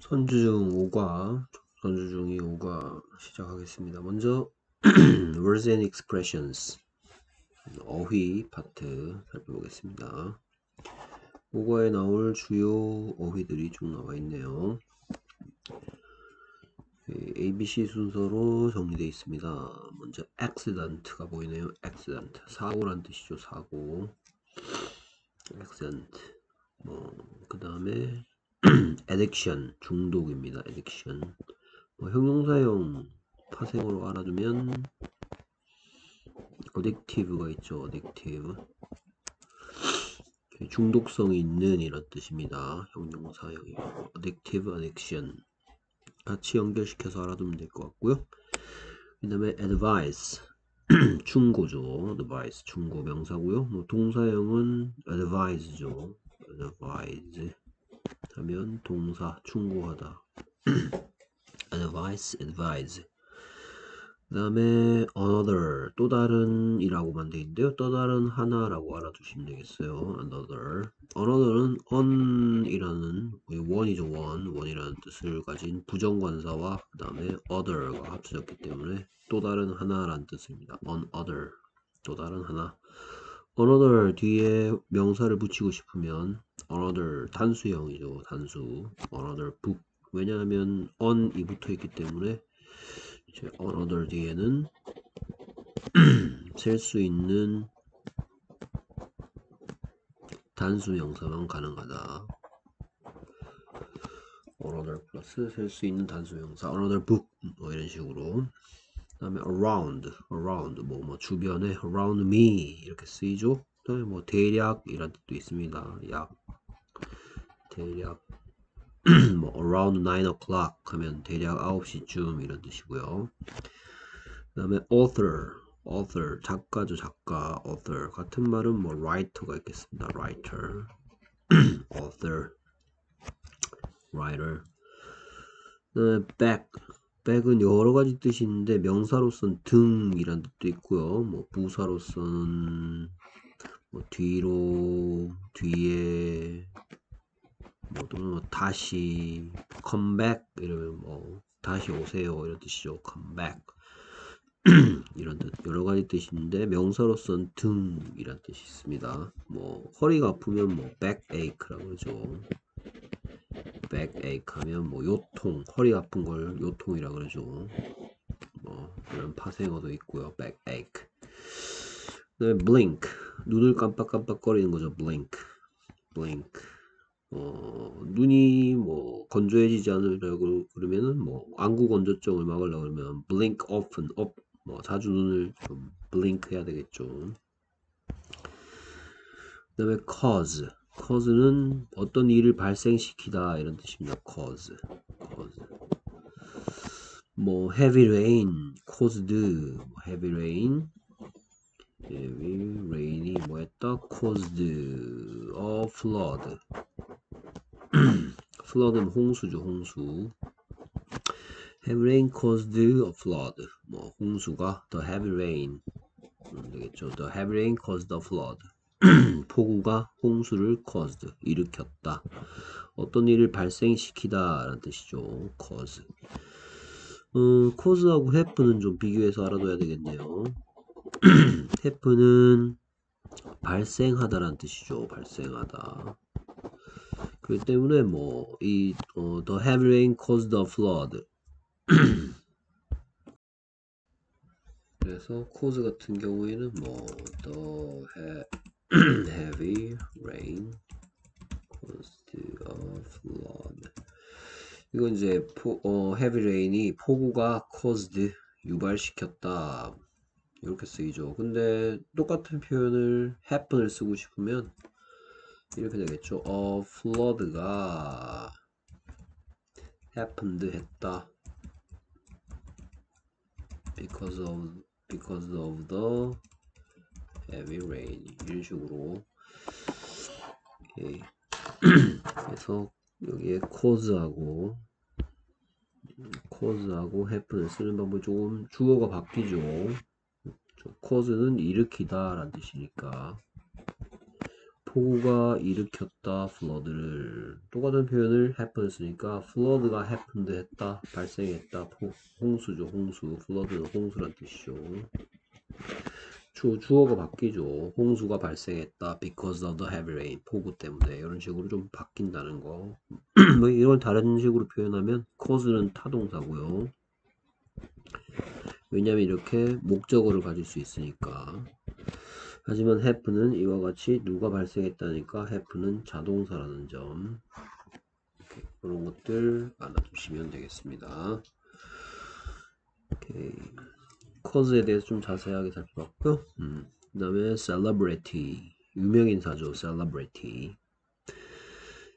선주중 5과 선주중이 5과 시작하겠습니다. 먼저 words and expressions 어휘 파트 살펴보겠습니다. 5과에 나올 주요 어휘들이 쭉 나와 있네요. ABC 순서로 정리되어 있습니다. 먼저 accident가 보이네요. accident 사고란 뜻이죠. 사고 accident 뭐그 다음에 addiction 중독입니다. addiction 뭐 형용사형 파생으로 알아두면 addictive가 있죠. addictive 중독성이 있는 이런 뜻입니다. 형용사형이 addictive, addiction 같이 연결시켜서 알아두면 될 것 같고요. 그 다음에 advice 충고죠. advice 충고 명사고요. 뭐 동사형은 advise죠. advise 하면 동사 충고하다. Advice, advise. 그 다음에 another 또 다른 이라고만 되어 있는데요. 또 다른 하나라고 알아두시면 되겠어요. Another. Another는 on 이라는 one이죠? one. one이라는 뜻을 가진 부정관사와 그 다음에 other가 합쳐졌기 때문에 또 다른 하나라는 뜻입니다. another 또 다른 하나. Another 뒤에 명사를 붙이고 싶으면 another 단수형이죠 단수. Another book. 왜냐하면 on이 붙어 있기 때문에 이제 another 뒤에는 셀 수 있는 단수 명사만 가능하다. Another 플러스 셀 수 있는 단수 명사. Another book. 뭐 이런 식으로. 그 다음에 around, around. 뭐, 뭐 주변에 around me. 이렇게 쓰이죠. 그 다음에 뭐 대략 이란 뜻도 있습니다. 약 대략 뭐 around 9 o'clock 하면 대략 9시쯤 이런 뜻이고요. 그 다음에 author, author 작가죠 작가 author 같은 말은 뭐 writer가 있겠습니다. writer, author, writer. 그 back 백은 여러 가지 뜻이 있는데 명사로서는 등이란 뜻도 있고요. 뭐 부사로서는 뭐 뒤로, 뒤에, 뭐 또는 뭐 다시, back 이러면 뭐 다시 오세요 이런 뜻이죠. back 이런 뜻. 여러 가지 뜻이 있는데 명사로서는 등이란 뜻이 있습니다. 뭐 허리가 아프면 뭐 backache라고 그러죠. 백에이크 하면 뭐 요통 허리 아픈 걸 요통이라 그러죠. 뭐 이런 파생어도 있고요. 백에이크. 그다음에 blink. 눈을 깜빡깜빡거리는 거죠. blink. blink 어, 눈이 뭐 건조해지지 않으려고 그러면은 뭐 안구 건조증을 막으려고 그러면 blink often up 뭐 자주 눈을 좀 blink 해야 되겠죠 그 다음에 cause cause는 어떤 일을 발생시키다 이런 뜻입니다. cause, cause. 뭐 heavy rain caused, heavy rain, heavy rain이 뭐했다? caused a flood. Flood는 홍수죠, 홍수. heavy rain caused a flood. 뭐 홍수가 the heavy rain 되겠죠. the heavy rain caused a flood. 폭우가 홍수를 caused 일으켰다. 어떤 일을 발생시키다 라는 뜻이죠. cause. 어, cause하고 happen은 좀 비교해서 알아둬야 되겠네요. happen은 발생하다 라는 뜻이죠. 발생하다. 그렇기 때문에 뭐 이 어, the heavy rain caused a flood. 그래서 cause 같은 경우에는 뭐 the heavy rain caused a flood. 이건 이제 포, 어, heavy rain이 폭우가 caused 유발시켰다. 이렇게 쓰이죠. 근데 똑같은 표현을 happen을 쓰고 싶으면 이렇게 되겠죠. a flood가 happened 했다. because of because of the heavy rain 이런 식으로 오케이. 그래서 여기에 cause하고 cause하고 happen을 쓰는 방법이 조금 주어가 바뀌죠 cause는 일으키다 라는 뜻이니까 폭우가 일으켰다 flood를. 똑같은 표현을 happen 쓰니까 flood가 happened 했다 발생했다. 포- 홍수죠 홍수. flood는 홍수란 뜻이죠. 주, 주어가 바뀌죠. 홍수가 발생했다 because of the heavy rain. 폭우 때문에. 이런 식으로 좀 바뀐다는 거. 뭐 이걸 다른 식으로 표현하면 cause는 타동사고요. 왜냐면 이렇게 목적어를 가질 수 있으니까 하지만 happen은 이와 같이 누가 발생했다니까 happen은 자동사라는 점 이렇게 그런 것들 알아두시면 되겠습니다. 오케이. cause에 대해서 좀 자세하게 살펴봤고요. 음, 그 다음에 celebrity 유명인사죠. celebrity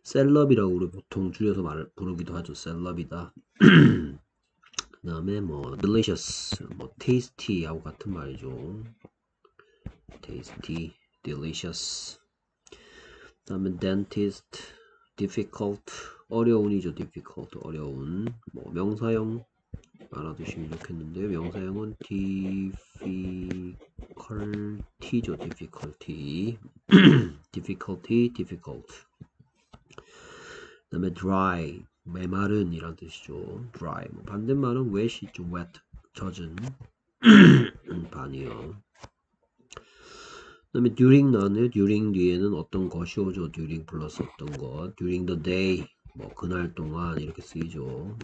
셀럽이라고 우리 보통 줄여서 말 부르기도 하죠. 셀럽이다. 그 다음에 뭐 delicious, 뭐 tasty하고 같은 말이죠. Tasty, delicious. 그 다음에 dentist, difficult, 어려운이죠. difficult, 어려운. 뭐 명사형 알아두시면 좋겠는데요. 명사형은 difficulty죠. difficulty, difficulty, difficult. 그 다음에 dry, 메마른 이란 뜻이죠. dry. 뭐 반대말은 wet이죠. wet, 젖은 반이요. 그 다음에 during 나왔네요. during 뒤에는 어떤 것이 오죠. during 플러스 어떤 것. during the day, 뭐 그날 동안 이렇게 쓰이죠.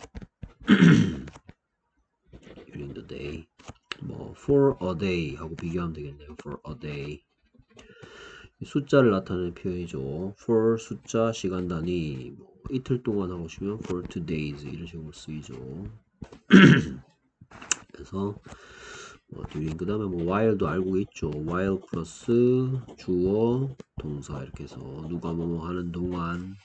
during the day. 뭐 for a day 하고 비교하면 되겠네요. for a day. 숫자를 나타내는 표현이죠. for 숫자 시간 단위 뭐 이틀 동안 하고 싶으면 for two days 이런 식으로 쓰이죠. 그래서 뭐 during 그 다음에 뭐 while도 알고 있죠. while 플러스 주어 동사 이렇게 해서 누가 뭐뭐 하는 동안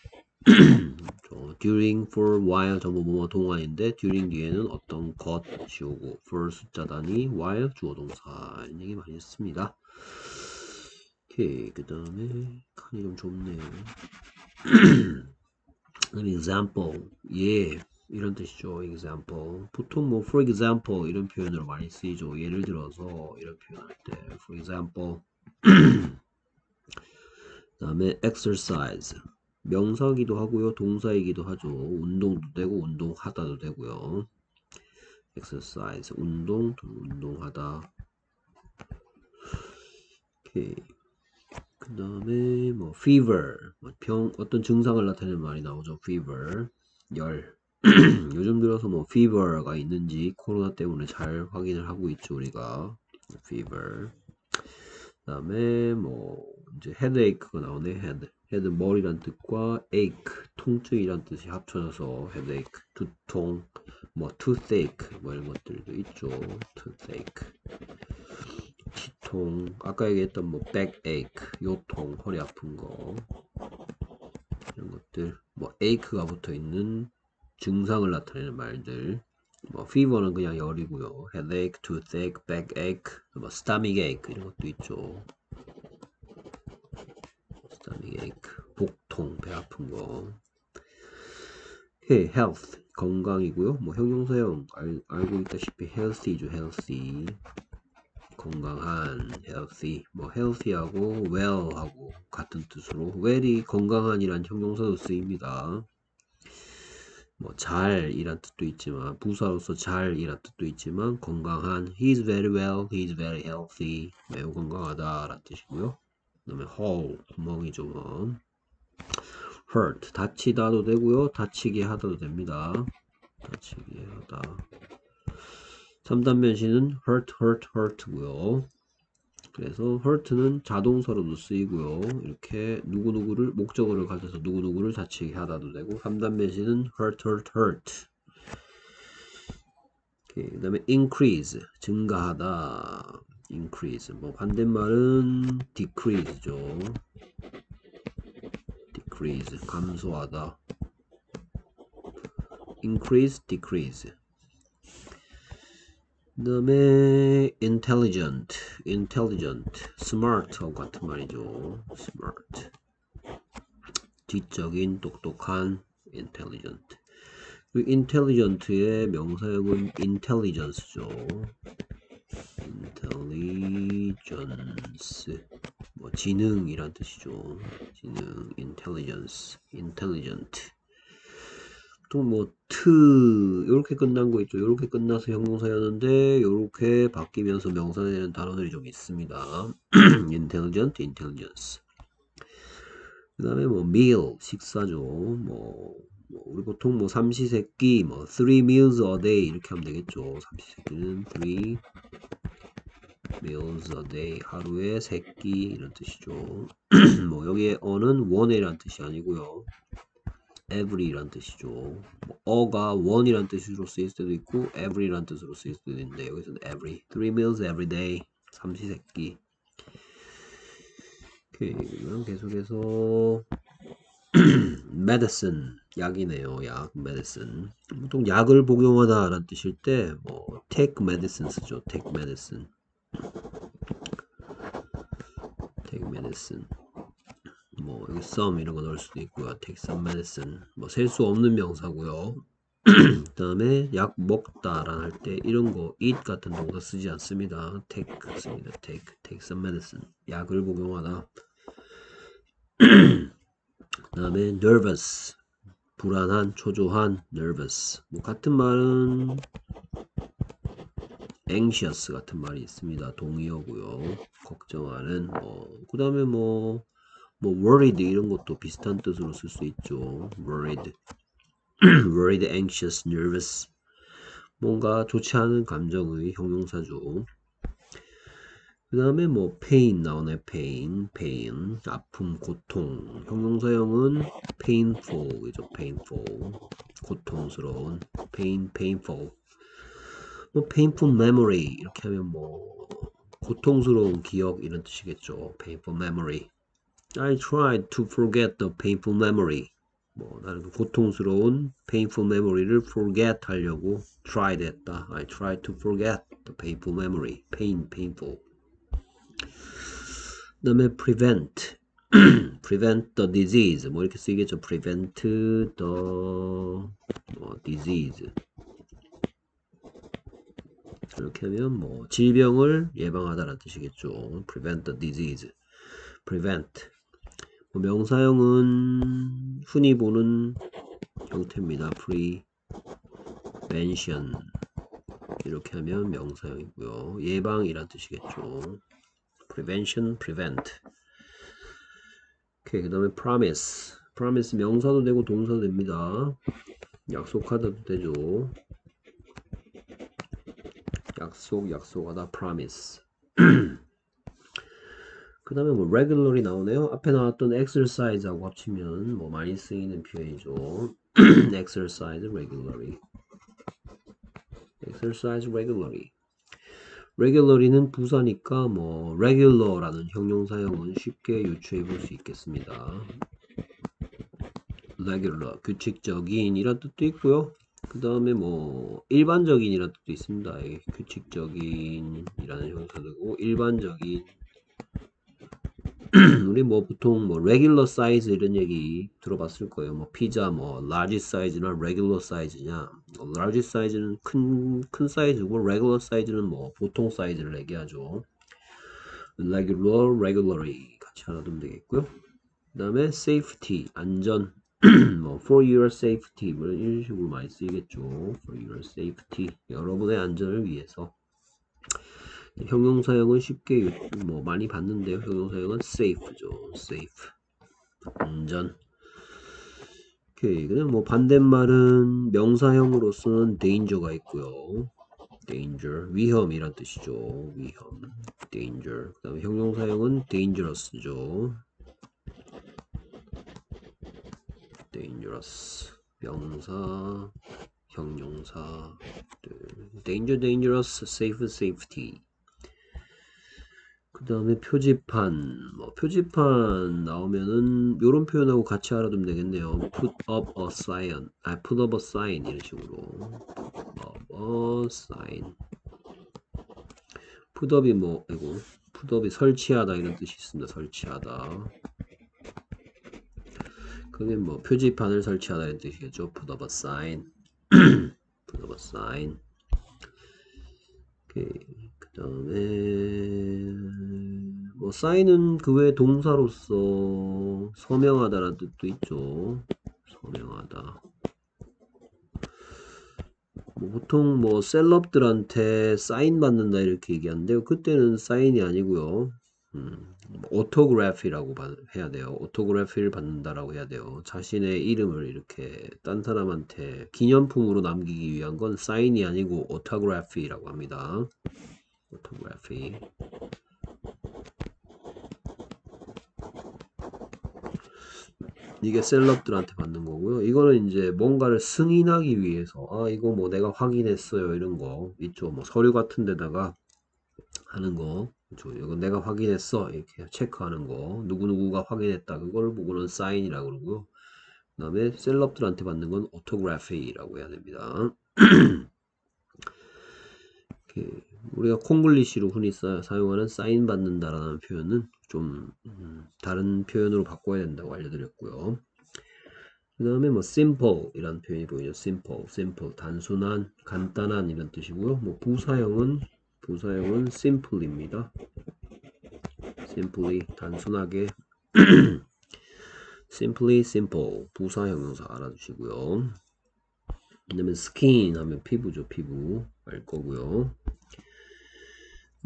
저 during, for, while 전부 뭐뭐 동안인데 during 뒤에는 어떤 것이 오고 for 숫자 단위, while 주어 동사 이런 얘기 많이 했습니다. 오케이 그 다음에 칸이 좀 좁네요. 그다음에 example 예 이런 뜻이죠. example 보통 뭐 for example 이런 표현으로 많이 쓰이죠. 예를 들어서 이런 표현할 때 for example 그다음에 exercise 명사기도 하고요. 동사이기도 하죠. 운동도 되고 운동하다도 되고요. exercise 운동 운동하다 오케이 그 다음에 뭐 fever 뭐병 어떤 증상을 나타내는 말이 나오죠. fever 열 요즘 들어서 뭐 fever가 있는지 코로나 때문에 잘 확인을 하고 있죠 우리가. fever. 그 다음에 뭐 이제 headache가 나오네 head. head 머리란 뜻과 ache 통증이란 뜻이 합쳐져서 headache 두통 뭐 toothache 뭐 이런 것들도 있죠 toothache. 치통 아까 얘기했던 뭐 backache 요통 허리 아픈 거. 이런 것들. 뭐 ache가 붙어 있는 증상을 나타내는 말들 뭐 fever는 그냥 열이고요 headache, toothache, backache, 뭐 stomachache 이런 것도 있죠 stomachache 복통 배 아픈 거 오케이 health 건강이고요 뭐 형용사형 알, 알고 있다시피 healthy죠 healthy 건강한 healthy 뭐 healthy하고 well하고 같은 뜻으로 well이 건강한이란 형용사도 쓰입니다 뭐 잘 이란 뜻도 있지만 부사로서 잘 이란 뜻도 있지만 건강한 he's very well, he's very healthy 매우 건강하다 라는 뜻이고요. 그 다음에 hole 구멍이죠 뭐 hurt 다치다도 되고요. 다치게 하다도 됩니다. 다치게 하다. 3단 변신은 hurt, hurt, hurt고요 그래서 hurt는 자동사로도 쓰이고요. 이렇게 누구누구를 목적어를 가져서 누구누구를 다치게 하다도 되고 3단 변신은 hurt, hurt, hurt 그 다음에 increase 증가하다 increase 뭐 반대말은 decrease죠 decrease 감소하다 increase, decrease 그 다음에 intelligent, intelligent, smart하고 같은 말이죠. smart. 지적인, 똑똑한, intelligent. 그 intelligent의 명사형은 intelligence죠. intelligence 뭐 지능이란 뜻이죠. 지능 intelligence intelligent 보통 뭐트 이렇게 끝난 거 있죠. 이렇게 끝나서 형용사였는데 이렇게 바뀌면서 명사 되는 단어들이 좀 있습니다. intelligent, intelligence. 그 다음에 뭐 meal 식사죠. 뭐, 뭐 우리 보통 뭐 삼시세끼 뭐 three meals a day 이렇게 하면 되겠죠. 삼시세끼는 three meals a day 하루에 세끼 이런 뜻이죠. 뭐 여기에 어는 one이란 뜻이 아니고요. Every란 뜻이죠. 뭐 어가 one이란 뜻으로 쓰일 수도 있고 every란 뜻으로 쓰일 수도 있는데 여기서는 every, three meals every day, 삼시세끼. 오케이, 그럼 계속해서 medicine, 약이네요. 약, medicine. 보통 약을 복용하다 라는 뜻일 때, 뭐, take medicine 쓰죠. take medicine. take medicine. 뭐 여기 some 이런 거 넣을 수도 있고요. take some medicine 뭐 셀 수 없는 명사고요. 그 다음에 약 먹다란 할때 이런 거 eat 같은 동사 쓰지 않습니다. take 씁니다. take take some medicine 약을 복용하다. 그 다음에 nervous 불안한 초조한 nervous 뭐 같은 말은 anxious 같은 말이 있습니다. 동의어고요. 걱정하는 뭐그 다음에 뭐 뭐 worried 이런 것도 비슷한 뜻으로 쓸 수 있죠. worried, worried, anxious, nervous. 뭔가 좋지 않은 감정의 형용사죠. 그 다음에 뭐 pain 나오네 pain, pain, 아픔, 고통. 형용사형은 painful이죠. painful, 고통스러운, pain, painful. 뭐 painful memory 이렇게 하면 뭐 고통스러운 기억 이런 뜻이겠죠. painful memory. I tried to forget the painful memory. 뭐 나는 그 고통스러운 painful memory를 forget 하려고 tried 했다. I tried to forget the painful memory. pain, painful. 그 다음에 prevent. prevent the disease. 뭐 이렇게 쓰이겠죠. prevent the 뭐, disease. 이렇게 하면 뭐 질병을 예방하다라는 뜻이겠죠. prevent the disease. prevent. 뭐 명사형은 흔히 보는 형태입니다. prevention. 이렇게 하면 명사형이고요. 예방이란 뜻이겠죠. prevention, prevent. 오케이, 그 다음에 promise. promise 명사도 되고 동사도 됩니다. 약속하다도 되죠. 약속, 약속하다, promise. 그 다음에 뭐 regularly 나오네요. 앞에 나왔던 exercise하고 합치면 뭐 많이 쓰이는 표현이죠. exercise regularly. exercise regularly. regularly는 부사니까 뭐 regular라는 형용사형은 쉽게 유추해 볼 수 있겠습니다. regular, 규칙적인 이란 뜻도 있고요. 그 다음에 뭐 일반적인 이란 뜻도 있습니다. 규칙적인 이라는 형사되고 일반적인 우리 뭐 보통 뭐 regular size 이런 얘기 들어봤을 거예요. 뭐 피자 뭐 large size나 regular size냐. large size는 큰 큰 사이즈고 regular size는 뭐 보통 사이즈를 얘기하죠. regular, regularly 같이 하나 두면 되겠고요. 그 다음에 safety 안전 뭐 for your safety 뭐 이런 식으로 많이 쓰이겠죠. for your safety 여러분의 안전을 위해서. 형용사형은 쉽게 뭐 많이 봤는데요. 형용사형은 safe죠. safe. 안전. 오케이. 그냥 뭐 반대말은 명사형으로서는 danger가 있고요. danger. 위험이란 뜻이죠. 위험. danger. 그 다음에 형용사형은 dangerous죠. dangerous. 명사, 형용사, danger, dangerous, safe, safety. 그 다음에 표지판. 뭐 표지판 나오면은 요런 표현하고 같이 알아두면 되겠네요. put up a sign. 아 put up a sign 이런 식으로. put up a sign. put up이 뭐 아이고 put up이 설치하다 이런 뜻이 있습니다. 설치하다. 그게 뭐 표지판을 설치하다 이런 뜻이겠죠. put up a sign. put up a sign. 오케이. 그 그다음에 뭐 사인은 그 외 동사로서 서명하다라는 뜻도 있죠. 서명하다. 뭐 보통 뭐 셀럽들한테 사인 받는다 이렇게 얘기하는데요. 그때는 사인이 아니고요. 음, 오토그래피라고 해야 돼요. 오토그래피를 받는다라고 해야 돼요. 자신의 이름을 이렇게 딴 사람한테 기념품으로 남기기 위한 건 사인이 아니고 오토그래피라고 합니다. 오토그래피. 이게 셀럽들한테 받는 거고요. 이거는 이제 뭔가를 승인하기 위해서 아 이거 뭐 내가 확인했어요 이런 거 있죠. 뭐 서류 같은 데다가 하는 거 그렇죠. 이건 내가 확인했어 이렇게 체크하는 거 누구누구가 확인했다 그걸 보고는 사인이라고 그러고요. 그 다음에 셀럽들한테 받는 건 오토그래피라고 해야 됩니다. 우리가 콩글리시로 흔히 사, 용하는 사인 받는다라는 표현은 좀 음, 다른 표현으로 바꿔야 된다고 알려드렸고요. 그 다음에 뭐 simple 이란 표현이 보이죠. simple, simple 단순한, 간단한 이런 뜻이고요. 뭐 부사형은 부사형은 simple입니다. simply 단순하게 simply simple 부사 형용사 알아두시고요. 그 다음에 skin 하면 피부죠. 피부 알 거고요.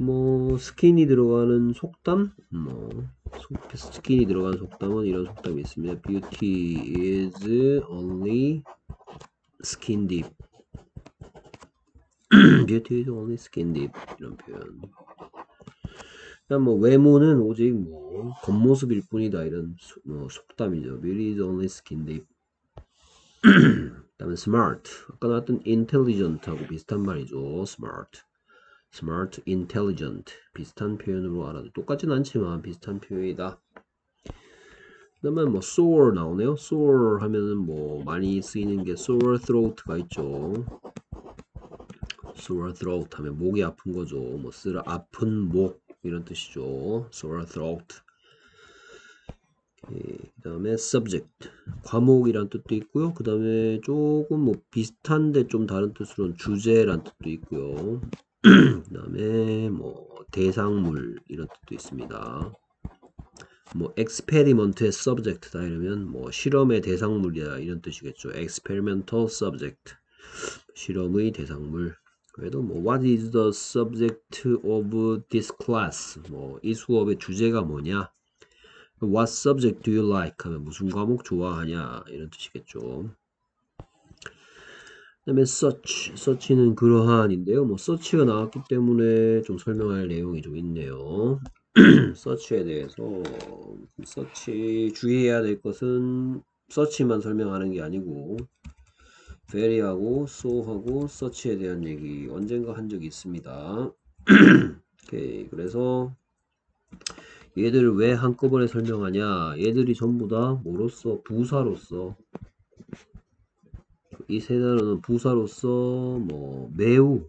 뭐 스킨이 들어가는 속담 뭐 스킨이 들어가는 속담은 이런 속담이 있습니다. Beauty is only skin deep. Beauty is only skin deep 이런 표현. 그냥 뭐 외모는 오직 뭐 겉모습일 뿐이다 이런 소, 뭐 속담이죠. Beauty is only skin deep. 그다음에 smart. 아까 나왔던 intelligent하고 비슷한 말이죠. smart. Smart, intelligent 비슷한 표현으로 알아도 똑같진 않지만 비슷한 표현이다. 그다음에 뭐 sore 나오네요. sore 하면은 뭐 많이 쓰이는 게 sore throat가 있죠. sore throat 하면 목이 아픈 거죠. 뭐 쓰라 아픈 목 이런 뜻이죠. sore throat. 그 다음에 subject 과목이란 뜻도 있고요. 그 다음에 조금 뭐 비슷한데 좀 다른 뜻으로는 주제란 뜻도 있고요. 그 다음에 뭐 대상물 이런 뜻도 있습니다. 뭐 experiment의 subject다 이러면 뭐 실험의 대상물이다 이런 뜻이겠죠. experimental subject 실험의 대상물. 그래도 뭐 what is the subject of this class 뭐 이 수업의 주제가 뭐냐? what subject do you like 하면 무슨 과목 좋아하냐 이런 뜻이겠죠. 다음에 search, search는 그러한인데요. 뭐 search가 나왔기 때문에 좀 설명할 내용이 좀 있네요. search에 대해서 search 주의해야 될 것은 search만 설명하는 게 아니고 very하고 so하고 search에 대한 얘기 언젠가 한 적이 있습니다. 오케이, 그래서 얘들을 왜 한꺼번에 설명하냐 얘들이 전부 다 뭐로서 부사로서 이 세 단어는 부사로서 뭐 매우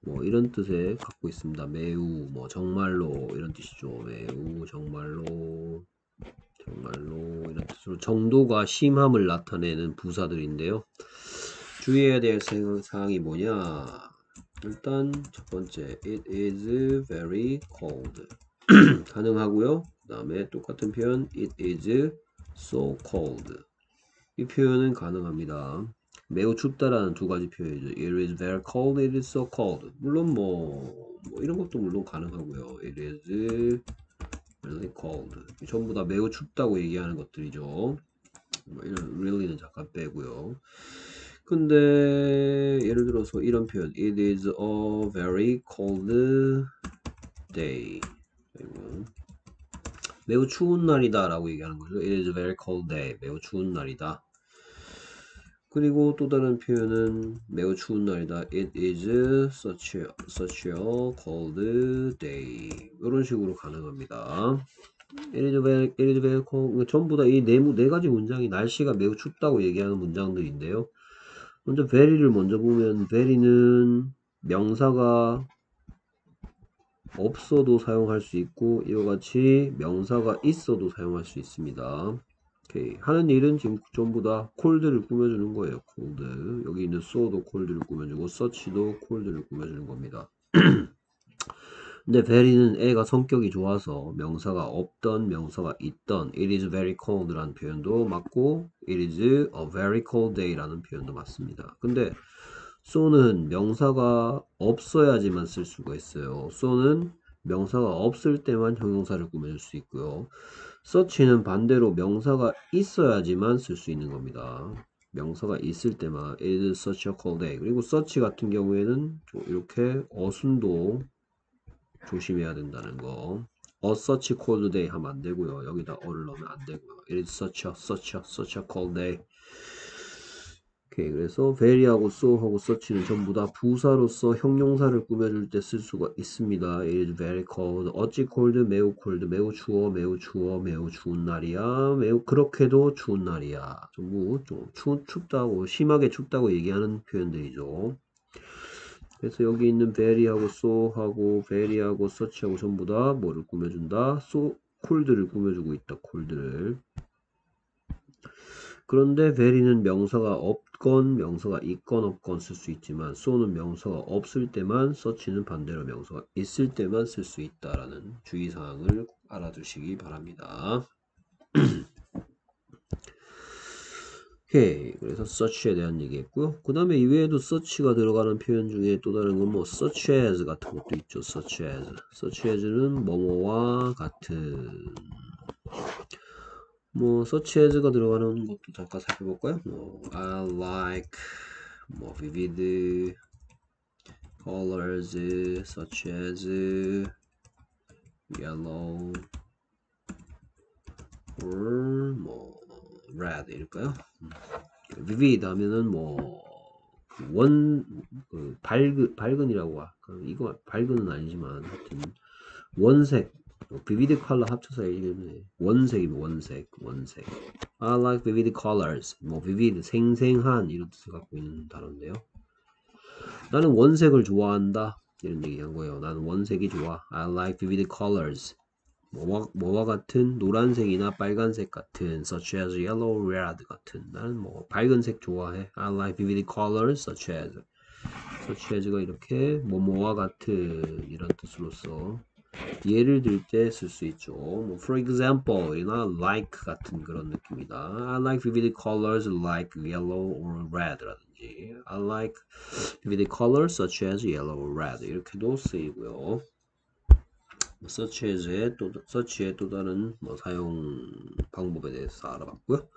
뭐 이런 뜻에 갖고 있습니다. 매우 뭐 정말로 이런 뜻이죠. 매우 정말로 정말로 이런 뜻으로 정도가 심함을 나타내는 부사들인데요. 주의해야 될 사항이 뭐냐? 일단 첫 번째 it is very cold 가능하고요. 그 다음에 똑같은 표현 it is so cold 이 표현은 가능합니다. 매우 춥다라는 두 가지 표현이죠. It is very cold. It is so cold. 물론 뭐, 뭐 이런 것도 물론 가능하고요. It is really cold. 전부 다 매우 춥다고 얘기하는 것들이죠. 뭐 이런 really는 잠깐 빼고요. 근데 예를 들어서 이런 표현 It is a very cold day. 매우 추운 날이다 라고 얘기하는 거죠. It is a very cold day. 매우 추운 날이다. 그리고 또 다른 표현은 매우 추운 날이다. It is such a, such a cold day. 이런 식으로 가능합니다. It is very, it is very cold. 전부 다 이 네, 네 가지 문장이 날씨가 매우 춥다고 얘기하는 문장들인데요. 먼저 very를 먼저 보면 very는 명사가 없어도 사용할 수 있고 이와 같이 명사가 있어도 사용할 수 있습니다. 오케이. 하는 일은 지금 전부 다 콜드를 꾸며주는 거예요. 콜드. 여기 있는 so도 콜드를 꾸며주고 서치도 콜드를 꾸며주는 겁니다. 근데 very는 애가 성격이 좋아서 명사가 없던 명사가 있던 it is very cold라는 표현도 맞고 it is a very cold day라는 표현도 맞습니다. 근데 so는 명사가 없어야지만 쓸 수가 있어요. so는 명사가 없을 때만 형용사를 꾸며줄 수 있고요. Such는 반대로 명사가 있어야지만 쓸 수 있는 겁니다. 명사가 있을 때만 it is such a cold day 그리고 such 같은 경우에는 좀 이렇게 어순도 조심해야 된다는 거. A such cold day 하면 안 되고요. 여기다 어를 넣으면 안 되고요. It is such a, such a, such a cold day. 오케이. 그래서 very하고 so하고 such는 전부 다 부사로서 형용사를 꾸며줄 때 쓸 수가 있습니다. It is very cold. 어찌 cold? 매우 cold. 매우 추워, 매우 추워, 매우 추운 날이야. 매우 그렇게도 추운 날이야. 전부 좀 추, 춥다고, 심하게 춥다고 얘기하는 표현들이죠. 그래서 여기 있는 very하고 so하고 very하고 such하고 전부 다 뭐를 꾸며준다? so, cold를 꾸며주고 있다. cold를. 그런데 very는 명사가 없 건 명사가 있건 없건 쓸 수 있지만 so는 명사가 없을 때만 such는 반대로 명사가 있을 때만 쓸 수 있다라는 주의사항을 알아두시기 바랍니다. 오케이. 그래서 such에 대한 얘기했고요. 그 다음에 이외에도 such가 들어가는 표현 중에 또 다른 건 뭐 such as 같은 것도 있죠. such as. such as는 뭐뭐와 같은. 뭐 such as가 들어가는 것도 잠깐 살펴볼까요? 뭐 I like 뭐 vivid colors such as yellow or 뭐 red 일까요? vivid 하면은 뭐원 그 밝은 밝은이라고 하. 이거 밝은은 아니지만 하여튼 원색 vivid 컬러 합쳐서 얘기하면 원색이면 원색 원색. I like vivid colors. 뭐 vivid 생생한 이런 뜻을 갖고 있는 단어인데요. 나는 원색을 좋아한다. 이런 얘기한 거예요. 나는 원색이 좋아. I like vivid colors. 뭐와, 뭐와 같은 노란색이나 빨간색 같은 such as yellow, red 같은 나는 뭐 밝은색 좋아해. I like vivid colors such as such as가 이렇게 뭐뭐와 같은 이런 뜻으로서 예를 들 때 쓸 수 있죠. 뭐 for example이나 like 같은 그런 느낌이다. I like vivid colors like yellow or red 라든지 I like vivid colors such as yellow or red 이렇게도 쓰이고요. such as의 또 such의 또 다른 뭐 사용 방법에 대해서 알아봤고요.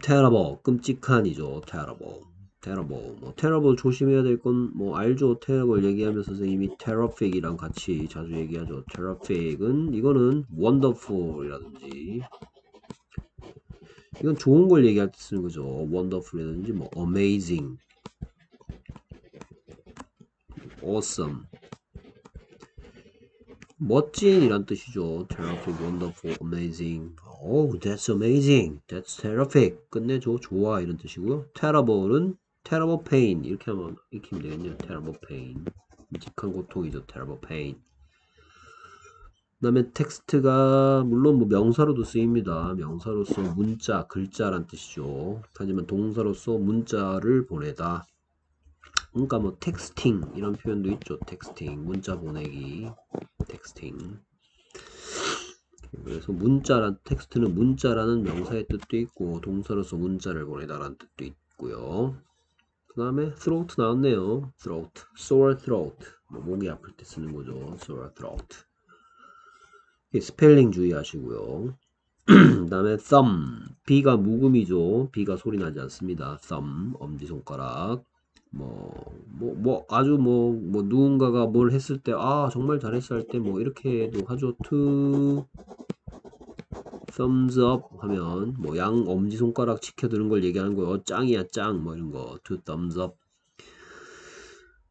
terrible 끔찍한이죠. Terrible. 뭐 terrible 조심해야 될 건 뭐 알죠. terrible 얘기하면서 선생님이 terrific이랑 같이 자주 얘기하죠. terrific은 이거는 wonderful이라든지 이건 좋은 걸 얘기할 때 쓰는 거죠. wonderful이라든지 뭐 amazing, awesome 멋진 이란 뜻이죠. terrific, wonderful, amazing. Oh, that's amazing. That's terrific. 끝내줘. 좋아. 이런 뜻이고요. terrible은 terrible pain. 이렇게 하면 익히면 되겠네요. terrible pain. 끔찍한 고통이죠. terrible pain. 그 다음에 text가 물론 뭐 명사로도 쓰입니다. 명사로서 문자, 글자란 뜻이죠. 하지만 동사로서 문자를 보내다. 그러니까 뭐 texting 이런 표현도 있죠. texting 문자 보내기 texting 그래서 문자란 text는 문자라는 명사의 뜻도 있고 동사로서 문자를 보내다라는 뜻도 있고요. 그 다음에 throat 나왔네요. throat, sore throat 뭐 목이 아플 때 쓰는 거죠. sore throat 스펠링 주의하시고요. 그 다음에 thumb B가 묵음이죠. B가 소리 나지 않습니다. thumb 엄지손가락 뭐, 뭐, 뭐, 아주 뭐, 뭐, 누군가가 뭘 했을 때, 아, 정말 잘했어 할 때, 뭐, 이렇게도 하죠. to thumbs up 하면, 뭐, 양 엄지손가락 지켜드는 걸 얘기하는 거예요. 어, 짱이야, 짱. 뭐, 이런 거. to thumbs up.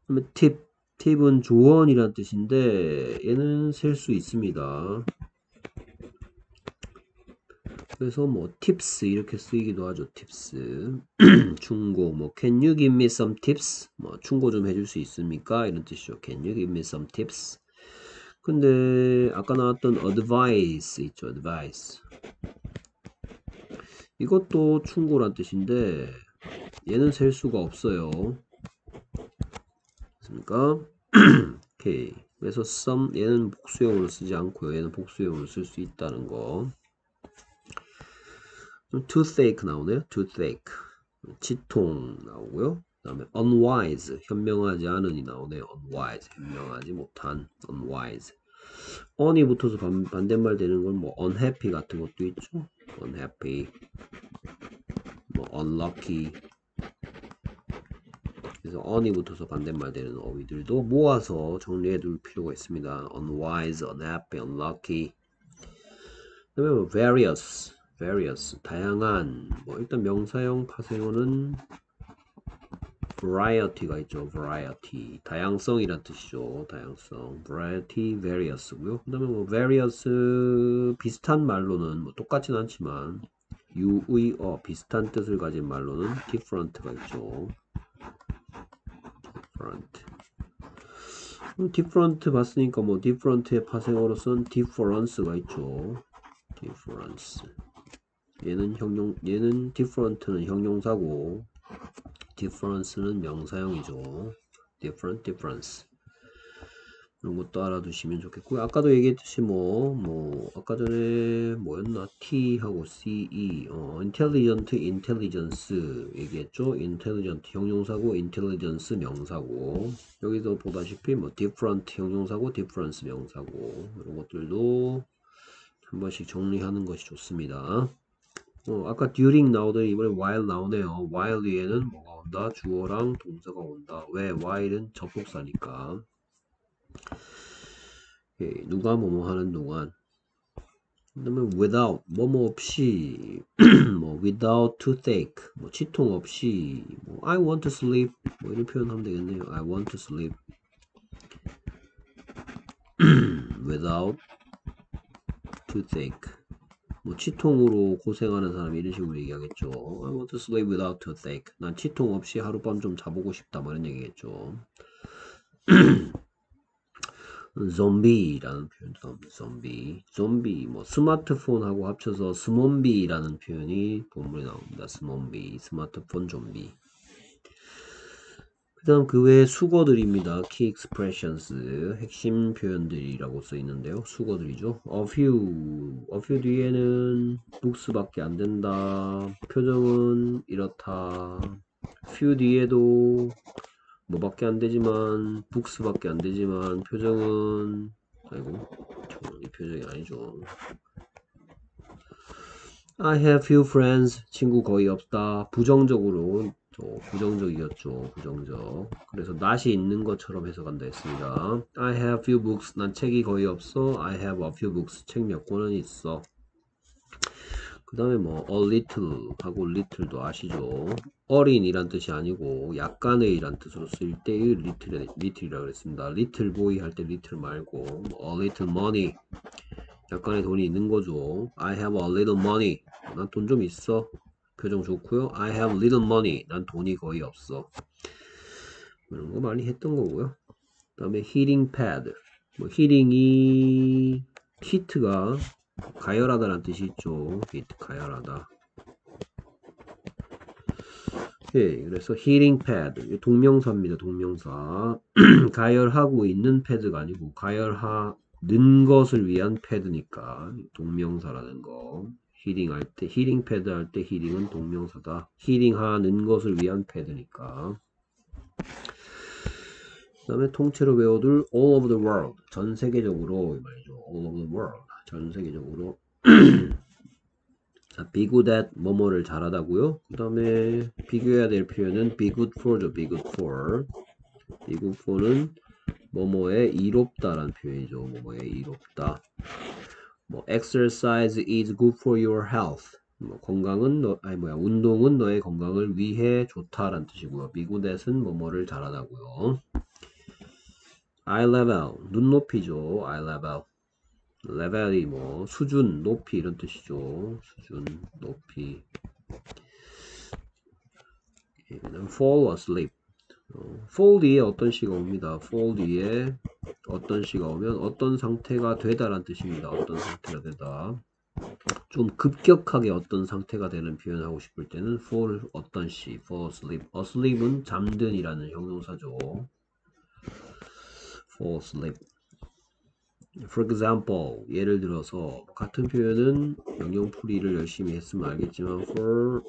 그다음에 팁. 팁은 조언이란 뜻인데, 얘는 셀 수 있습니다. 그래서 뭐 tips 이렇게 쓰이기도 하죠. tips 충고 뭐 can you give me some tips 뭐 충고 좀 해줄 수 있습니까? 이런 뜻이죠. can you give me some tips 근데 아까 나왔던 advice 있죠. advice 이것도 충고란 뜻인데 얘는 셀 수가 없어요. 됐습니까? 오케이 그래서 some 얘는 복수형으로 쓰지 않고요. 얘는 복수형으로 쓸 수 있다는 거. toothache 나오네요. toothache. 치통 나오고요. 그 다음에 unwise 현명하지 않은이 나오네요. unwise 현명하지 못한 unwise. on이 붙어서 반, 반대말 되는 건 뭐 unhappy 같은 것도 있죠. unhappy, 뭐 unlucky. 그래서 on이 붙어서 반대말 되는 어휘들도 모아서 정리해 둘 필요가 있습니다. unwise, unhappy, unlucky. 그다음에 뭐 various, various 다양한. 뭐 일단 명사형 파생어는 variety가 있죠. variety. 다양성이란 뜻이죠. 다양성. variety, various고요. 그 다음에 뭐 various 비슷한 말로는 뭐 똑같진 않지만 유의 어 비슷한 뜻을 가진 말로는 different가 있죠. different. different 봤으니까 뭐 different의 파생어로서는 difference가 있죠. difference. 얘는 형용 얘는 different는 형용사고 difference는 명사형이죠. different, difference. 이런 것도 알아두시면 좋겠고요. 아까도 얘기했듯이 뭐, 뭐, 아까 전에 뭐였나? T하고 CE, 어, intelligent, intelligence 얘기했죠. intelligent 형용사고, intelligence 명사고. 여기서 보다시피 뭐, different 형용사고, difference 명사고. 이런 것들도 한 번씩 정리하는 것이 좋습니다. 어, 아까 during 나오더니 이번에 while 나오네요. while 뒤에는 뭐가 온다? 주어랑 동사가 온다. 왜? while은 접속사니까. 예, 누가 뭐뭐 하는 동안. 그 다음에 without, 뭐뭐 없이, 뭐 without toothache, 뭐 치통 없이, 뭐 I want to sleep, 뭐 이런 표현하면 되겠네요. I want to sleep. without toothache. 뭐 치통으로 고생하는 사람이 이런 식으로 얘기하겠죠. I want to sleep without toothache. 난 치통 없이 하룻밤 좀 자보고 싶다. 뭐 이런 얘기겠죠. 좀비라는 나옵니다. 좀비. 좀비. 뭐 스마트폰하고 합쳐서 스몬비라는 표현이 본문에 나옵니다. 스몬비. 스마트폰 좀비. 그 다음 그 외에 수거들입니다. key expressions 핵심 표현들이라고 써 있는데요. 수거들이죠. a few, a few 뒤에는 books밖에 안 된다. 표정은 이렇다. few 뒤에도 뭐밖에 안 되지만 books밖에 안 되지만 표정은 아이고 이 표정이 아니죠. I have few friends 친구 거의 없다. 부정적으로 또 부정적이었죠. 부정적. 그래서 not이 있는 것처럼 해석한다 했습니다. I have few books. 난 책이 거의 없어. I have a few books. 책 몇 권은 있어. 그 다음에 뭐 a little 하고 little도 아시죠? 어린이란 뜻이 아니고 약간의 이란 뜻으로 쓸 때의 little, little이라고 그랬습니다. little boy 할 때 little 말고 뭐 a little money 약간의 돈이 있는 거죠. I have a little money. 난 돈 좀 있어. 표정 좋고요. I have little money. 난 돈이 거의 없어. 이런 거 많이 했던 거고요. 그 다음에 heating pad. 뭐 heating이 heat가 가열하다라는 뜻이 있죠. heat 가열하다. 예, 그래서 heating pad 동명사입니다. 동명사 가열하고 있는 패드가 아니고 가열하는 것을 위한 패드니까 동명사라는 거. heating 할 때, heating pad 할 때 heating은 동명사다. heating하는 것을 위한 패드니까. 그 다음에 통째로 배워둘 all over the world. 전 세계적으로, 이 말이죠. all over the world. 전 세계적으로. 자, be good at 뭐뭐를 잘하다고요. 그 다음에 비교해야 될 표현은 be good for죠. be good for. be good for는 뭐뭐에 이롭다라는 표현이죠. 뭐뭐에 이롭다. 뭐 exercise is good for your health. 뭐 건강은 너 아니 뭐야 운동은 너의 건강을 위해 좋다라는 뜻이고요. 미국에서는 뭐뭐를 잘하다고요. eye level 눈높이죠. eye level 레벨이 뭐 수준 높이 이런 뜻이죠. 수준 높이 fall asleep 어, fall 뒤에 어떤 시가 옵니다. fall 뒤에 어떤 시가 오면 어떤 상태가 되다라는 뜻입니다. 어떤 상태가 되다. 좀 급격하게 어떤 상태가 되는 표현 하고 싶을 때는 fall 어떤 시, fall asleep. asleep은 잠든이라는 형용사죠. fall asleep. For example, 예를 들어서 같은 표현은 명령풀이를 열심히 했으면 알겠지만 for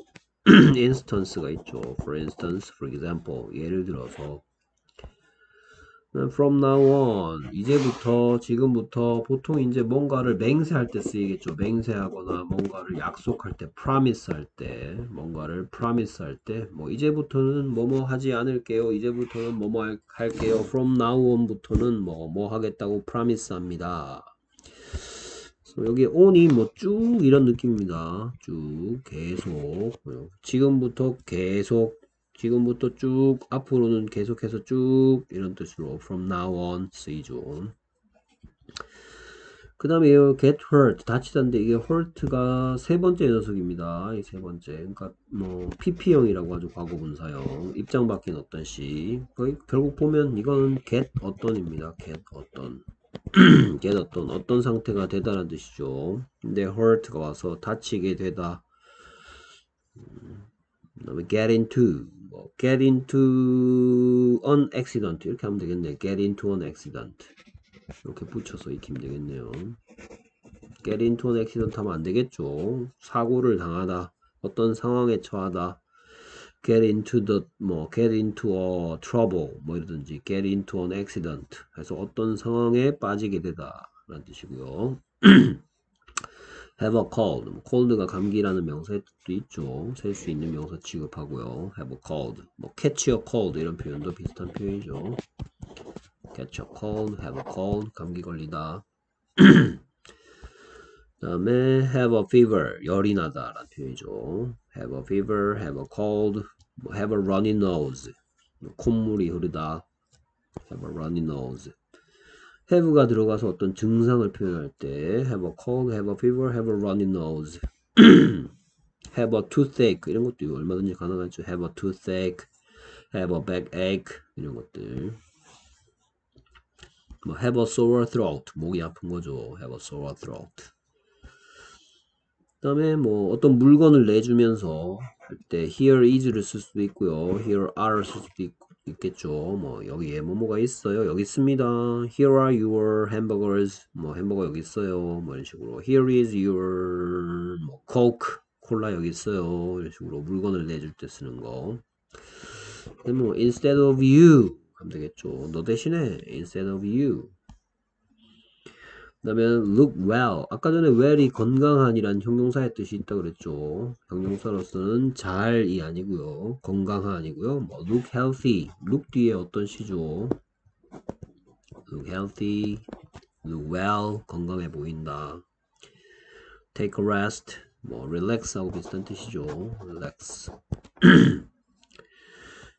instance가 있죠. For instance, for example, 예를 들어서 From now on, 이제부터, 지금부터 보통 이제 뭔가를 맹세할 때 쓰이겠죠. 맹세하거나 뭔가를 약속할 때, promise 할 때, 뭔가를 promise 할 때, 뭐 이제부터는 뭐뭐 하지 않을게요. 이제부터는 뭐뭐 할게요. From now on부터는 뭐뭐 하겠다고 promise 합니다. 여기 on이 뭐 쭉 이런 느낌입니다. 쭉 계속 지금부터 계속 지금부터 쭉 앞으로는 계속해서 쭉 이런 뜻으로 from now on 쓰이죠. 그 다음에 get hurt 다치다인데 이게 hurt가 세 번째 녀석입니다. 이 세 번째 그러니까 뭐 pp형이라고 하죠 과거분사형 입장 바뀐 어떤 시 결국 보면 이거는 get 어떤입니다. get 어떤 get 어떤 어떤 상태가 되다라는 뜻이죠. 근데 hurt가 와서 다치게 되다 그 다음에 get into 뭐 get into an accident 이렇게 하면 되겠네. get into an accident 이렇게 붙여서 익히면 되겠네요. get into an accident 하면 안 되겠죠. 사고를 당하다, 어떤 상황에 처하다. Get into the 뭐 get into a trouble 뭐 이러든지 get into an accident 해서 어떤 상황에 빠지게 되다 라는 뜻이고요. have a cold. cold가 감기라는 명사의 뜻도 있죠. 셀 수 있는 명사 취급하고요. have a cold. 뭐 catch a cold 이런 표현도 비슷한 표현이죠. catch a cold, have a cold, 감기 걸리다. 다음에 have a fever, 열이 나다 라는 표현이죠. have a fever, have a cold, have a runny nose, 콧물이 흐르다. have a runny nose. have가 들어가서 어떤 증상을 표현할 때 have a cold, have a fever, have a runny nose, have a toothache 이런 것도 얼마든지 가능하죠. have a toothache, have a backache 이런 것들. 뭐 have a sore throat 목이 아픈 거죠. have a sore throat. 그 다음에 뭐 어떤 물건을 내주면서 할 때 here is를 쓸 수도 있고요. here are를 쓸 수도 있고 있겠죠. 뭐 여기에 뭐뭐가 있어요. 여기 있습니다. Here are your hamburgers. 뭐 햄버거 여기 있어요. 뭐 이런 식으로 Here is your 뭐 coke. 콜라 여기 있어요. 이런 식으로 물건을 내줄 때 쓰는 거. 뭐 instead of you 하면 되겠죠. 너 대신에 instead of you. 그 다음에 look well. 아까 전에 well이 건강한이란 형용사의 뜻이 있다 그랬죠. 형용사로서는 잘이 아니고요. 건강한 아니고요. 뭐 look healthy. look 뒤에 어떤 시죠? look healthy. look well. 건강해 보인다. take a rest. 뭐 relax 하고 비슷한 뜻이죠. relax.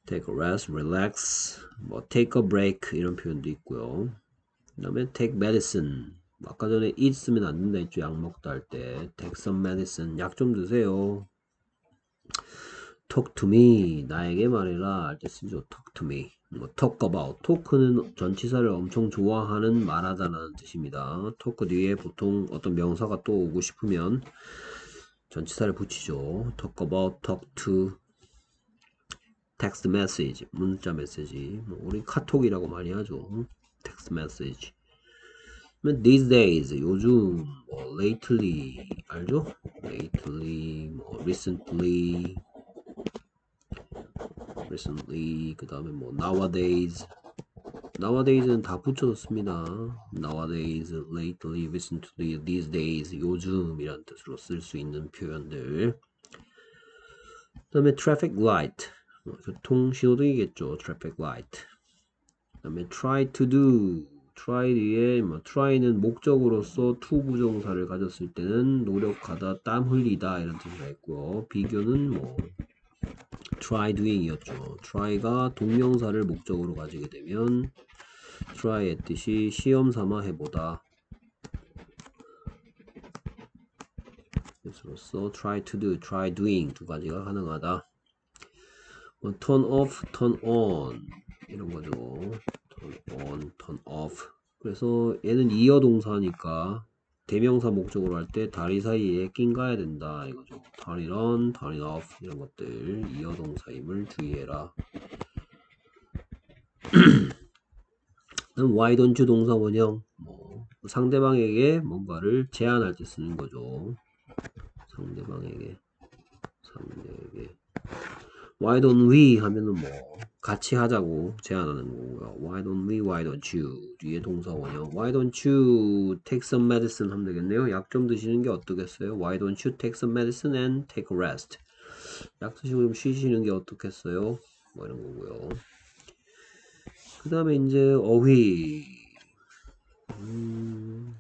take a rest, relax. 뭐 take a break 이런 표현도 있고요. 그 다음에 take medicine. 아까 전에 쓰면 안 된다 했죠. 약 먹다 할 때. take some medicine. 약 좀 드세요. talk to me. 나에게 말해라. 할 때 쓰죠. talk to me. 뭐 talk about. talk는 전치사를 엄청 좋아하는 말하다라는 뜻입니다. talk 뒤에 보통 어떤 명사가 또 오고 싶으면 전치사를 붙이죠. talk about, talk to. text message. 문자 메시지. 뭐 우리 카톡이라고 많이 하죠. text message. these days 요즘 뭐 lately 알죠? lately 뭐 recently recently 그 다음에 뭐 nowadays nowadays는 다 붙여줬습니다. nowadays, lately, recently, these days 요즘이란 뜻으로 쓸 수 있는 표현들 그 다음에 traffic light 교통 신호등이겠죠. traffic light 그 다음에 try to do Try 뒤에 뭐 try는 목적으로서 to 부정사를 가졌을 때는 노력하다, 땀 흘리다 이런 뜻이가 있고요. 비교는 뭐 try doing이었죠. try가 동명사를 목적으로 가지게 되면 try의 뜻이 시험 삼아 해보다. 그래서 try to do, try doing 두 가지가 가능하다. 뭐 turn off, turn on 이런 거죠. On, turn off. 그래서 얘는 이어 동사니까 대명사 목적으로 할 때 다리 사이에 낀가야 된다 이거죠. turn it on, turn it off 이런 것들 이어 동사임을 주의해라. why don't you 동사 원형 뭐 상대방에게 뭔가를 제안할 때 쓰는 거죠. 상대방에게 상대에게 Why don't we 하면은 뭐 같이 하자고 제안하는 거고요. Why don't we? Why don't you? 뒤에 동사 원형. Why don't you take some medicine 하면 되겠네요. 약 좀 드시는 게 어떻겠어요? Why don't you take some medicine and take a rest? 약 드시고 좀 쉬시는 게 어떻겠어요? 뭐 이런 거고요. 그 다음에 이제 어휘. 음,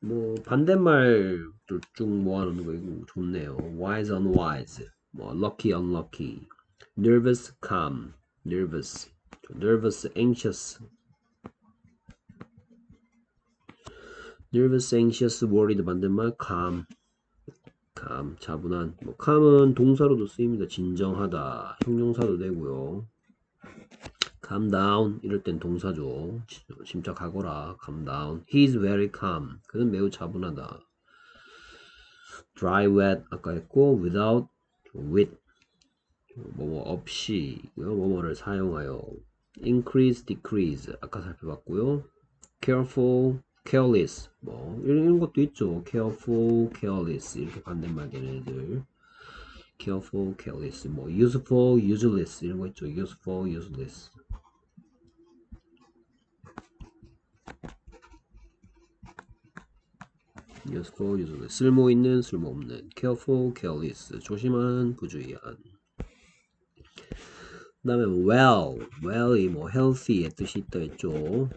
뭐 반대말들 쭉 모아놓는 거 이거 좋네요. wise unwise, 뭐 lucky unlucky, nervous calm, nervous, nervous anxious, nervous anxious worried 반대말 calm, calm 차분한. 뭐 calm은 동사로도 쓰입니다. 진정하다, 형용사도 되고요. calm down 이럴 땐 동사죠. 침착하거라. calm down. He's very calm. 그는 매우 차분하다. dry wet 아까 했고 without with 뭐뭐 없이 뭐뭐를 사용하여 increase decrease 아까 살펴봤고요. careful careless 뭐 이런 것도 있죠. careful careless 이렇게 반대말 되는 애들. careful careless 뭐 useful useless 이런 거 있죠. useful useless useful, useless. 쓸모 있는, 쓸모 없는. careful, careless. 조심한, 부주의한. 그 다음에 well, well이 뭐 healthy의 뜻이 있다 했죠.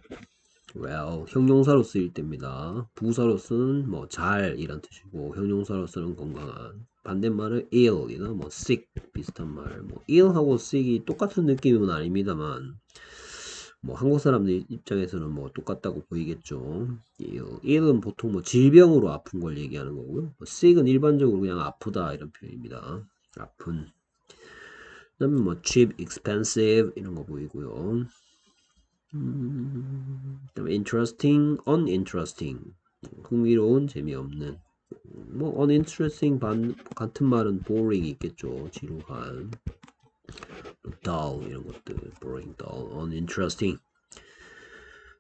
well, 형용사로 쓰일 때입니다. 부사로 쓰는 뭐 잘 이란 뜻이고 형용사로 쓰는 건강한. 반대말은 ill이나 뭐 sick 비슷한 말. 뭐 ill하고 sick이 똑같은 느낌은 아닙니다만 뭐 한국 사람들 입장에서는 뭐 똑같다고 보이겠죠. ill은 보통 뭐 질병으로 아픈 걸 얘기하는 거고요. 뭐 sick은 일반적으로 그냥 아프다 이런 표현입니다. 아픈. 그다음에 뭐 cheap, expensive 이런 거 보이고요. 음, 그다음에 interesting, uninteresting 흥미로운, 재미없는. 뭐 uninteresting 반, 같은 말은 boring 있겠죠. 지루한. dull 이런 것들 boring, dull, uninteresting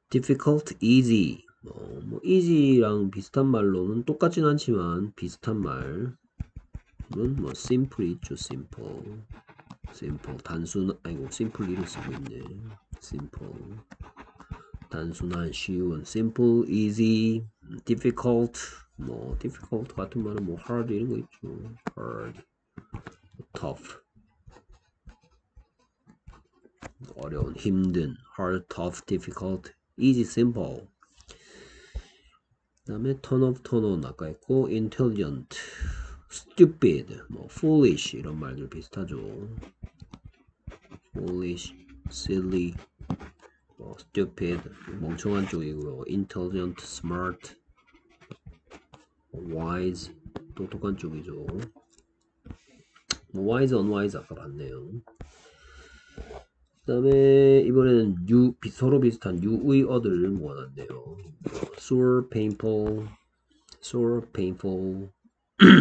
difficult, easy 어, 뭐 easy랑 비슷한 말로는 똑같진 않지만 비슷한 말은 뭐 simple 있죠 simple simple 단순 아이고 simple 이를 쓰고 있네 simple 단순한 쉬운 simple, difficult 뭐 difficult 같은 말은 뭐 hard 이런 거 있죠 hard, tough 어려운, 힘든, hard, tough, difficult, easy, simple. 그 다음에 turn off, turn on 아까 했고 intelligent, stupid, 뭐 foolish 이런 말들 비슷하죠. foolish, silly, 뭐 stupid 멍청한 쪽이고요. intelligent, smart, wise 똑똑한 쪽이죠. 뭐 wise, unwise 아까 봤네요. 그 다음에 이번에는 유, 서로 비슷한 유의 어들을 모아놨네요. sore, painful, sore, painful,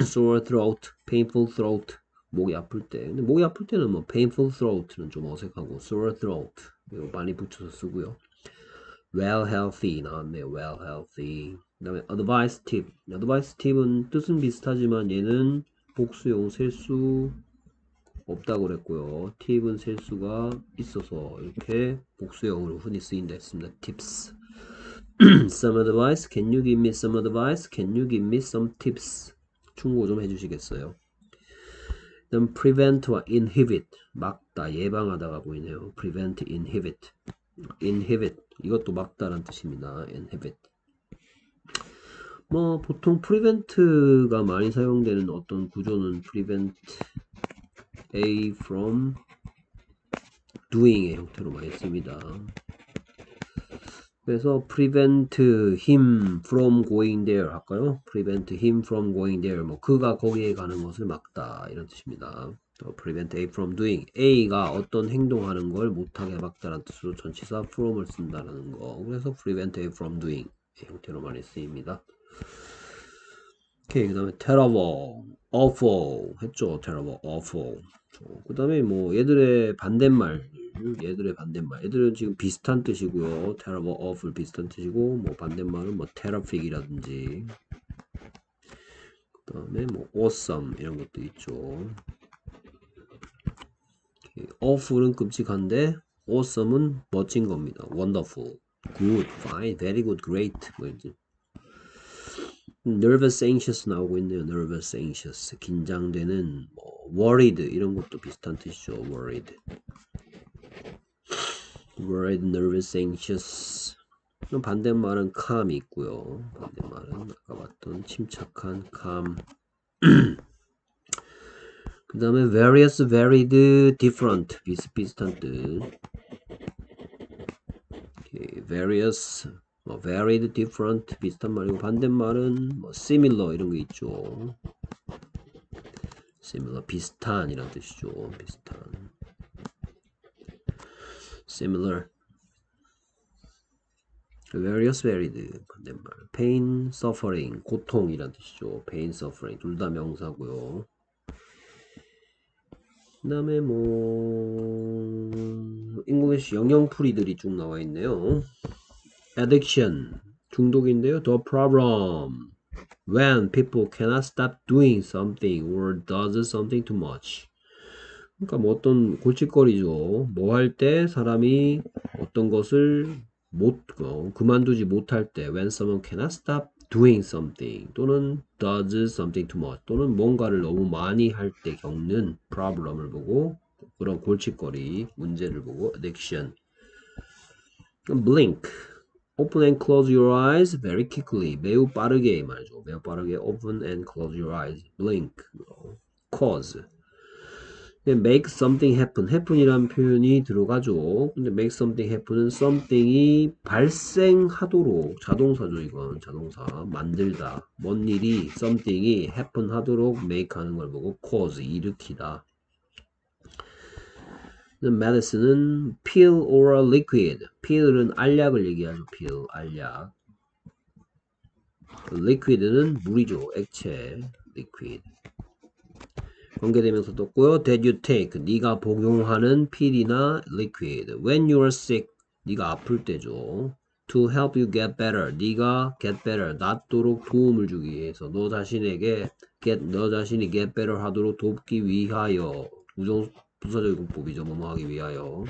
sore throat, painful throat. 목이 아플 때. 근데 목이 아플 때는 뭐 painful throat는 좀 어색하고 sore throat 이거 많이 붙여서 쓰고요. well healthy 나왔네요. well healthy. 그 다음에 advice tip. advice tip은 뜻은 비슷하지만 얘는 복수용 셀 수 없다고 그랬고요. 팁은 셀 수가 있어서 이렇게 복수형으로 흔히 쓰인다 했습니다. tips. some advice? Can you give me some advice? Can you give me some tips? 충고 좀 해주시겠어요? 그다음 prevent와 inhibit 막다 예방하다가 보이네요. prevent, inhibit, inhibit 이것도 막다란 뜻입니다. inhibit 뭐 보통 prevent가 많이 사용되는 어떤 구조는 prevent A from doing의 형태로 많이 씁니다. 그래서 prevent him from going there 할까요? prevent him from going there 뭐 그가 거기에 가는 것을 막다 이런 뜻입니다. 또 prevent A from doing A가 어떤 행동하는 걸 못하게 막다라는 뜻으로 전치사 from을 쓴다라는 거 그래서 prevent A from doing 형태로 많이 쓰입니다. 오케이 그 다음에 terrible, awful 했죠 terrible, awful 그 다음에 뭐 얘들의 반대말 얘들의 반대말. 얘들은 지금 비슷한 뜻이고요. terrible, awful 비슷한 뜻이고 뭐 반대말은 뭐 terrific이라든지 그 다음에 뭐 awesome 이런 것도 있죠. awful은 끔찍한데 awesome은 멋진 겁니다. wonderful, good, fine, very good, great 뭐 이제 nervous, anxious 나오고 있네요. nervous, anxious 긴장되는 뭐 worried 이런 것도 비슷한 뜻이죠. worried, worried, nervous, anxious 반대말은 calm이 있고요. 반대말은 아까 봤던 침착한 calm 그 다음에 various, varied, different 비슷비슷한 뜻 okay, various, 뭐 varied, different 비슷한 말이고 반대말은 뭐 similar 이런 게 있죠 similar 비슷한 이란 뜻이죠 비슷한 similar various, varied 반대말 pain, suffering 고통이란 뜻이죠 pain, suffering 둘 다 명사고요 그 다음에 뭐 잉글리시 영영풀이들이 쭉 나와 있네요 addiction 중독인데요 the problem when people cannot stop doing something or does something too much 그러니까 뭐 어떤 골칫거리죠 뭐 할 때 사람이 어떤 것을 못 어, 그만두지 못할 때 when someone cannot stop doing something 또는 does something too much 또는 뭔가를 너무 많이 할 때 겪는 problem을 보고 그런 골칫거리 문제를 보고 addiction blink open and close your eyes very quickly 매우 빠르게 말이죠 매우 빠르게 open and close your eyes blink cause make something happen. happen이라는 표현이 들어가죠. 근데 make something happen은 something이 발생하도록 자동사죠. 이건 자동사 만들다. 뭔 일이 something이 happen 하도록 make 하는 걸 보고 cause 일으키다. Medicine은 pill or liquid. pill은 알약을 얘기하죠. pill 알약. liquid는 물이죠. 액체 liquid. 관계되면서 떴고요. That you take 네가 복용하는 필이나 liquid. When you are sick 네가 아플 때죠. To help you get better 네가 get better 낫도록 도움을 주기 위해서 너 자신에게 get 너 자신이 get better 하도록 돕기 위하여 부정 부사적 공법이죠. 뭐뭐 하기 위하여.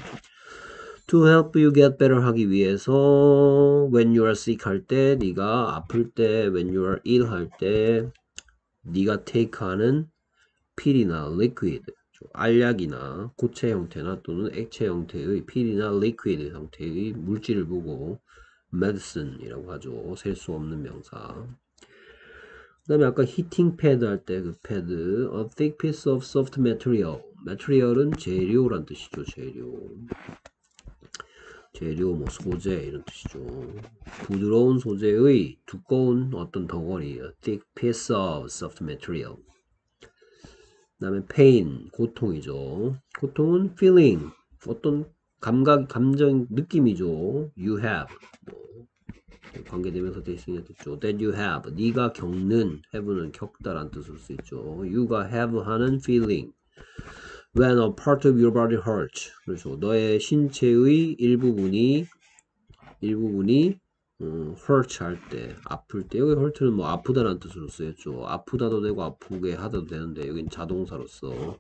To help you get better 하기 위해서 when you are sick 할 때 네가 아플 때 when you are ill 할 때 네가 take 하는 필이나 liquid, 알약이나 고체 형태나 또는 액체 형태의 필이나 liquid 형태의 물질을 보고 medicine이라고 하죠. 셀 수 없는 명사. 그 다음에 아까 히팅 패드 할 때 그 패드 a thick piece of soft material material은 재료란 뜻이죠. 재료 재료 뭐 소재 이런 뜻이죠. 부드러운 소재의 두꺼운 어떤 덩어리 thick piece of soft material 그 다음에 pain, 고통이죠. 고통은 feeling, 어떤 감각, 감정, 느낌이죠. you have, 뭐, 관계대명사 대신에 됐죠. that you have, 네가 겪는, have는 겪다란 뜻일 수 있죠. you가 have 하는 feeling. When a part of your body hurts. 그래서 너의 신체의 일부분이, 일부분이 음, hurt 할 때, 아플 때, 여기 hurt는 뭐 아프다라는 뜻으로 쓰였죠. 아프다도 되고 아프게 하다도 되는데, 여긴 자동사로서.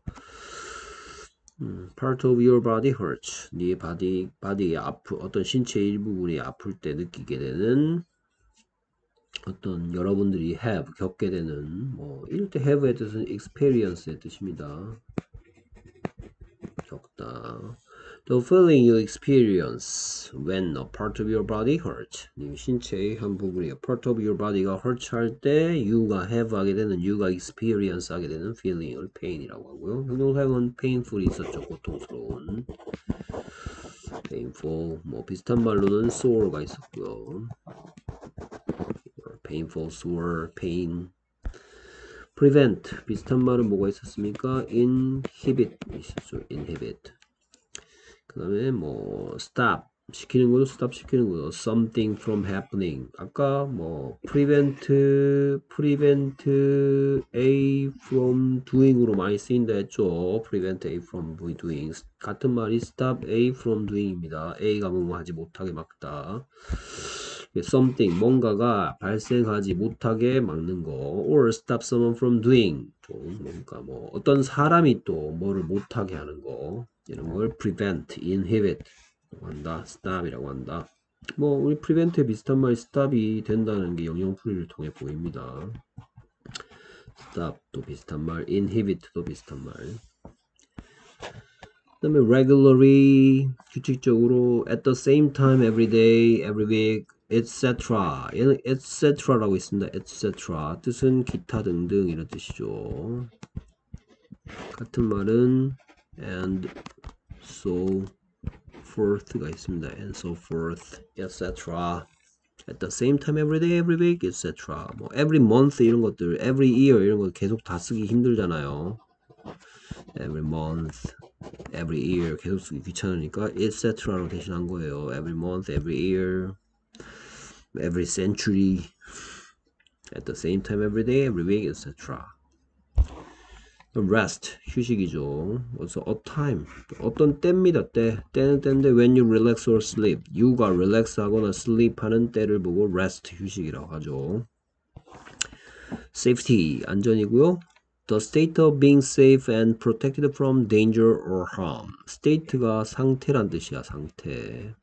음, part of your body hurts. 네 body, body의 아프, 어떤 신체 일부분이 아플 때 느끼게 되는 어떤 여러분들이 have, 겪게 되는, 뭐, 이럴 때 have의 뜻은 experience의 뜻입니다. 겪다. The feeling you experience when a part of your body hurts. 네 신체의 한 부분이 part of your body가 hurt 할때 you가 have 하게 되는 you가 experience 하게 되는 feeling을 pain이라고 하고요. 형용사용은 painful이 있었죠. 고통스러운. painful 뭐 비슷한 말로는 sore가 있었고요. painful, sore, pain. Prevent 비슷한 말은 뭐가 있었습니까? inhibit 있었죠. inhibit. 그 다음에 뭐 stop 시키는 것도 stop 시키는 것도 something from happening. 아까 뭐 prevent prevent A from doing으로 많이 쓰인다 했죠. prevent A from doing. 같은 말이 stop A from doing입니다. A가 뭐 하지 못하게 막다. Something 뭔가가 발생하지 못하게 막는 거 or stop someone from doing 좀 뭔가 뭐 어떤 사람이 또 뭐를 못하게 하는 거 이런 걸 prevent, inhibit 한다. stop이라고 한다. 뭐 우리 prevent에 비슷한 말이 stop이 된다는 게 영영풀이를 통해 보입니다. stop도 비슷한 말, inhibit도 비슷한 말. 그 다음에 regularly 규칙적으로 at the same time every day, every week, etc. 얘는 etc라고 있습니다. etc. 뜻은 기타 등등 이런 뜻이죠. 같은 말은 and so forth가 있습니다. and so forth, etc. at the same time every day, every week, etc. 뭐 every month 이런 것들, every year 이런 거 계속 다 쓰기 힘들잖아요. every month, every year 계속 쓰기 귀찮으니까 etc라로 대신한 거예요. every month, every year, every century, at the same time every day, every week, etc. rest 휴식이죠. 그래서 a time 어떤 때입니다. 때 때는 때인데 when you relax or sleep you가 relax 하거나 sleep 하는 때를 보고 rest 휴식이라고 하죠. safety 안전이고요. The state of being safe and protected from danger or harm. state가 상태란 뜻이야 상태.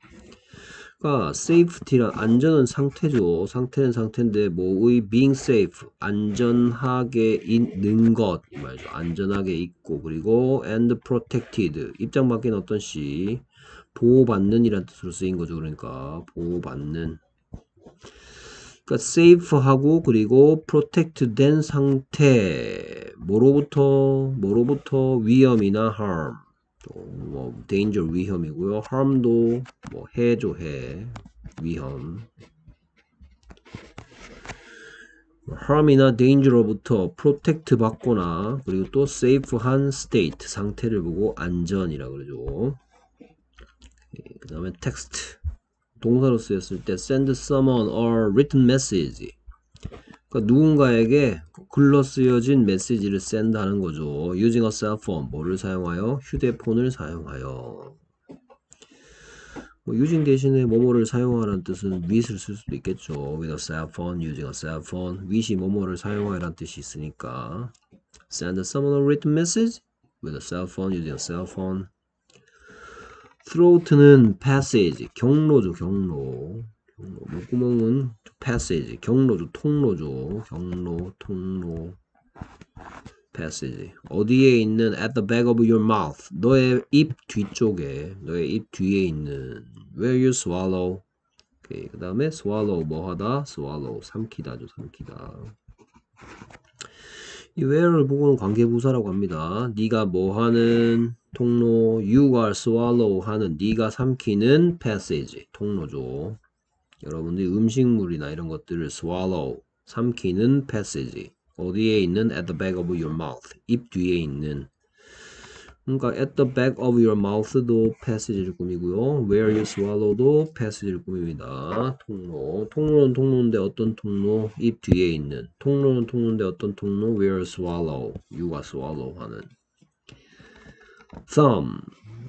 그러니까 safety란 안전은 상태죠. 상태는 상태인데 뭐의 being safe 안전하게 있는 것 말이죠. 안전하게 있고 그리고 and protected 입장 밖엔 어떤 시 보호받는 이란 뜻으로 쓰인 거죠. 그러니까 보호받는 그러니까 safe하고 그리고 protect 된 상태 뭐로부터 뭐로부터 위험이나 harm 뭐 danger 위험이고요. harm도 뭐 해죠 해 위험. harm이나 danger로부터 protect 받거나 그리고 또 safe한 state 상태를 보고 안전이라 그러죠. 그 다음에 text 동사로 쓰였을 때 send someone a written message 그러니까 누군가에게 글로 쓰여진 메시지를 하는 거죠. using a cell phone. 뭐를 사용하여? 휴대폰을 사용하여. 뭐 using 대신에 뭐뭐를 사용하라는 뜻은 with을 쓸 수도 있겠죠. with a cell phone, using a cell phone. with이 뭐뭐를 사용하라는 뜻이 있으니까. send someone a written message with a cell phone, using a cell phone. throught는 passage, 경로죠, 경로. 경로. 목구멍은 passage, 경로죠, 통로죠. 경로, 통로, passage. 어디에 있는 at the back of your mouth. 너의 입 뒤쪽에, 너의 입 뒤에 있는 where you swallow. 오케이. 그 다음에 swallow 뭐 하다? swallow 삼키다죠, 삼키다. 이 where를 보고는 관계부사라고 합니다. 네가 뭐 하는 통로, you가 swallow 하는 네가 삼키는 passage, 통로죠. 여러분들이 음식물이나 이런 것들을 swallow, 삼키는 passage 어디에 있는 at the back of your mouth 입 뒤에 있는 그러니까 at the back of your mouth도 passage를 꾸미고요 where you swallow도 passage를 꾸밉니다 통로 통로는 통로인데 어떤 통로 입 뒤에 있는 통로는 통로인데 어떤 통로 where swallow you가 swallow 하는 thumb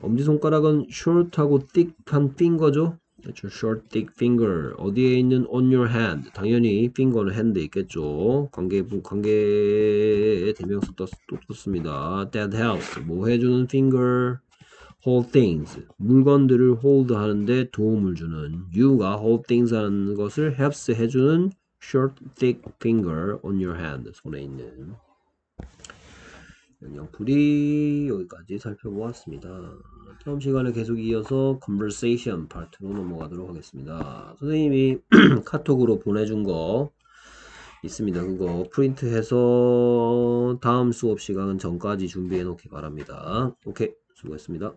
엄지손가락은 short하고 thick한 finger죠 그렇죠. short, thick finger. 어디에 있는 on your hand. 당연히 finger는 hand 있겠죠. 관계, 관계의 대명사 썼습니다. that helps. 뭐 해주는 finger. hold things. 물건들을 hold 하는데 도움을 주는. you가 hold things 하는 것을 helps 해주는 short, thick finger on your hand. 손에 있는. 영풀이 여기까지 살펴보았습니다. 다음 시간에 계속 이어서 conversation 파트로 넘어가도록 하겠습니다. 선생님이 카톡으로 보내준 거 있습니다. 그거 프린트해서 다음 수업 시간 전까지 준비해 놓기 바랍니다. 오케이 수고했습니다.